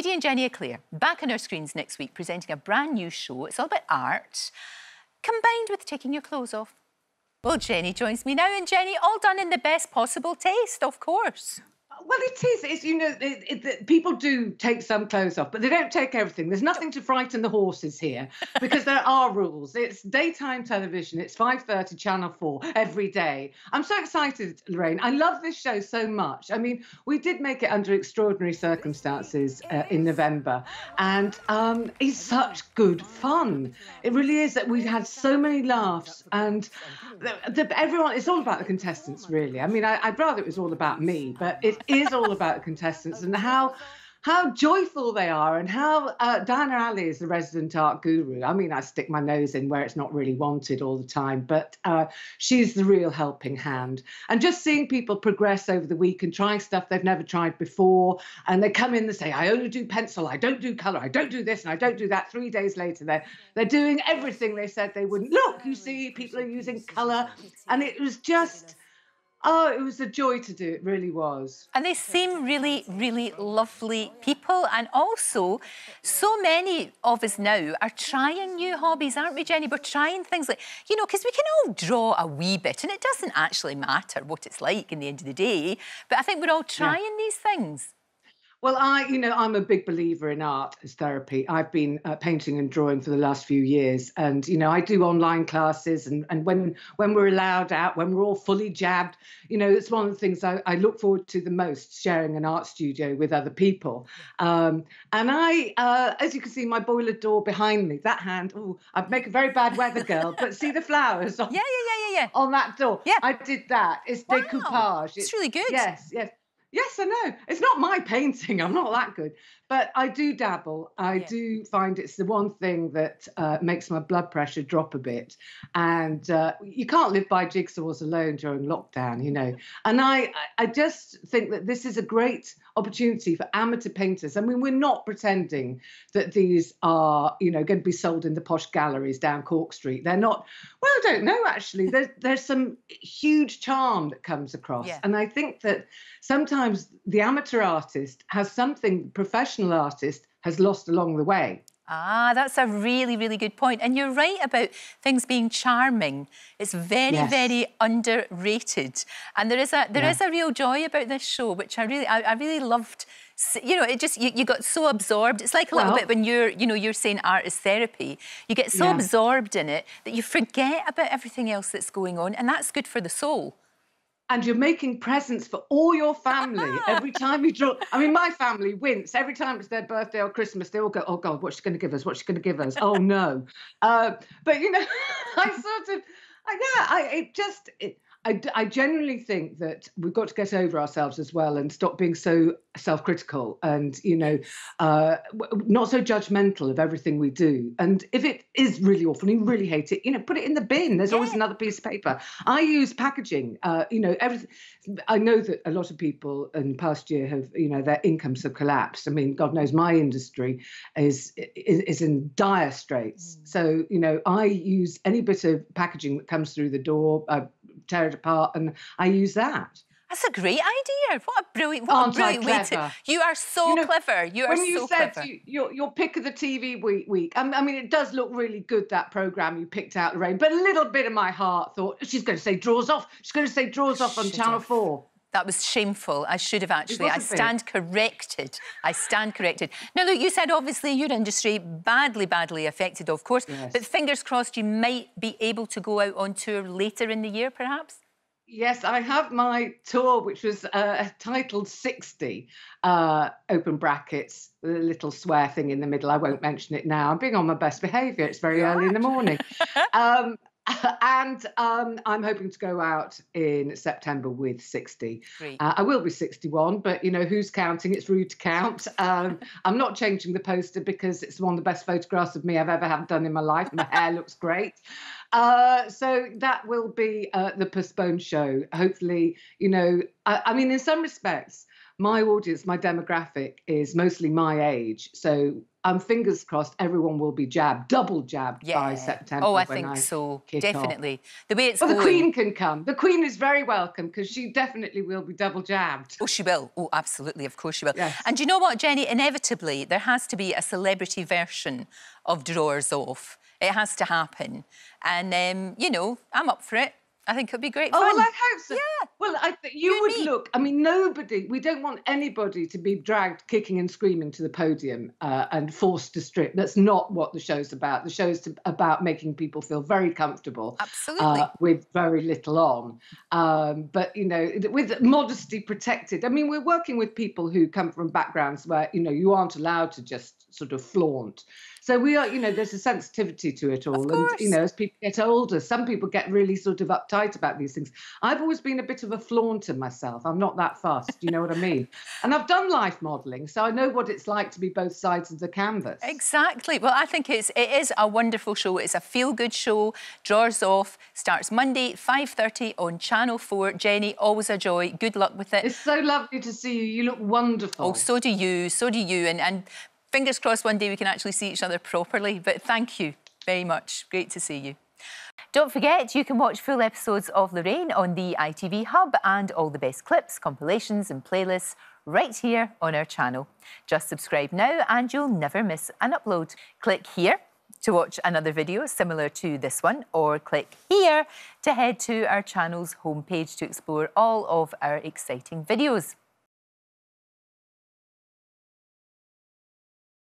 Speedy and Jenny Eclair, back on our screens next week, presenting a brand new show. It's all about art, combined with taking your clothes off. Well, Jenny joins me now, and Jenny, all done in the best possible taste, of course. Well, it is. It's you know, it, it, it, people do take some clothes off, but they don't take everything. There's nothing to frighten the horses here because there are rules. It's daytime television. It's 5:30, Channel 4 every day. I'm so excited, Lorraine. I love this show so much. I mean, we did make it under extraordinary circumstances uh, in November, and um, it's such good fun. It really is. That we've had so many laughs, and the, the, everyone. It's all about the contestants, really. I mean, I, I'd rather it was all about me, but it is all about contestants and how how joyful they are and how uh, Diana Ali is the resident art guru. I mean, I stick my nose in where it's not really wanted all the time, but uh, she's the real helping hand. And just seeing people progress over the week and trying stuff they've never tried before, and they come in and say, "I only do pencil, I don't do color, I don't do this, and I don't do that." Three days later, they're they're doing everything they said they wouldn't. Look, you see, people are using color, and it was just Oh, it was a joy to do. It really was. And they seem really, really lovely people. And also, so many of us now are trying new hobbies, aren't we, Jenny? We're trying things like, you know, because we can all draw a wee bit, and it doesn't actually matter what it's like in the end of the day. But I think we're all trying yeah. these things. Well, I, you know, I'm a big believer in art as therapy. I've been uh, painting and drawing for the last few years, and you know, I do online classes, and and when when we're allowed out, when we're all fully jabbed, you know, it's one of the things I, I look forward to the most: sharing an art studio with other people. Um, and I, uh, as you can see, my boiler door behind me, that hand, oh, I'd make a very bad weather girl, but see the flowers? On, yeah, yeah, yeah, yeah, On that door, yeah, I did that. It's wow. decoupage. It's, it's really good. Yes, yes. Yes, I know. It's not my painting. I'm not that good, but I do dabble. I yeah. do find it's the one thing that uh, makes my blood pressure drop a bit. And uh, you can't live by jigsaws alone during lockdown, you know. And I, I just think that this is a great opportunity for amateur painters. I mean, we're not pretending that these are, you know, going to be sold in the posh galleries down Cork Street. They're not. Well, I don't know actually. There's there's some huge charm that comes across, yeah. and I think that sometimes the amateur artist has something the professional artist has lost along the way. Ah, that's a really, really good point. And you're right about things being charming. It's very, yes. very underrated. And there is a there yeah. is a real joy about this show, which I really I, I really loved. You know, it just you, you got so absorbed. It's like a well, little bit when you're, you know, you're saying art is therapy. You get so yeah. absorbed in it that you forget about everything else that's going on, and that's good for the soul and you're making presents for all your family every time you draw. I mean, my family wince every time it's their birthday or Christmas. They all go, "Oh God, what's she going to give us? What's she going to give us? Oh no!" Uh, but you know, I sort of, I, yeah, I it just. It, I, I genuinely think that we've got to get over ourselves as well and stop being so self-critical and you know uh, not so judgmental of everything we do. And if it is really awful and you really hate it you know put it in the bin. There's yeah. always another piece of paper. I use packaging uh, you know everything i know that a lot of people in past year have you know their incomes have collapsed. I mean god knows my industry is is, is in dire straits. Mm. so you know i use any bit of packaging that comes through the door I tear it apart and i use that that's a great idea. What a brilliant, what Aren't a brilliant way to. You are so you know, clever. You are when you so said clever. You, your, your pick of the TV week, week, I mean, it does look really good, that programme you picked out, Lorraine, but a little bit of my heart thought, she's going to say Drawers Off. She's going to say Drawers Off on Channel have. 4. That was shameful. I should have actually. I stand corrected. I stand corrected. Now, look, you said obviously your industry badly, badly affected, of course. Yes. But fingers crossed, you might be able to go out on tour later in the year, perhaps. Yes, I have my tour, which was uh, titled 60, uh, open brackets, a little swear thing in the middle. I won't mention it now. I'm being on my best behaviour. It's very early in the morning. um, and um, I'm hoping to go out in September with 60. Uh, I will be 61, but you know, who's counting? It's rude to count. Um, I'm not changing the poster because it's one of the best photographs of me I've ever have done in my life. My hair looks great. Uh, so that will be uh, the postponed show. Hopefully, you know, I, I mean, in some respects, my audience, my demographic is mostly my age. So I'm fingers crossed everyone will be jabbed, double jabbed yeah. by September. Oh, I think I so. Definitely. Off. The way it's well, going. the Queen can come. The Queen is very welcome because she definitely will be double jabbed. Oh, she will. Oh, absolutely. Of course she will. Yes. And you know what, Jenny? Inevitably, there has to be a celebrity version of Drawers Off. It has to happen. And, um, you know, I'm up for it. I think it'd be great oh, fun. well, I hope so. Yeah. Well, I th- you, you would me. look. I mean, nobody. We don't want anybody to be dragged kicking and screaming to the podium uh, and forced to strip. That's not what the show's about. The show's to, about making people feel very comfortable. Absolutely. Uh, with very little on, um, but you know, with modesty protected. I mean, we're working with people who come from backgrounds where you know you aren't allowed to just sort of flaunt. So we are, you know, there's a sensitivity to it all. And, you know, as people get older, some people get really sort of uptight about these things. I've always been a bit of a flaunter myself. I'm not that fast. you know what I mean? And I've done life modelling, so I know what it's like to be both sides of the canvas. Exactly. Well, I think it's it is a wonderful show. It's a feel-good show. Drawers off. Starts Monday, 5.30 on Channel 4. Jenny, always a joy. Good luck with it. It's so lovely to see you. You look wonderful. Oh, so do you. So do you. And, and fingers crossed one day we can actually see each other properly. But thank you very much. Great to see you. Don't forget, you can watch full episodes of Lorraine on the ITV Hub and all the best clips, compilations and playlists right here on our channel. Just subscribe now and you'll never miss an upload. Click here to watch another video similar to this one or click here to head to our channel's homepage to explore all of our exciting videos.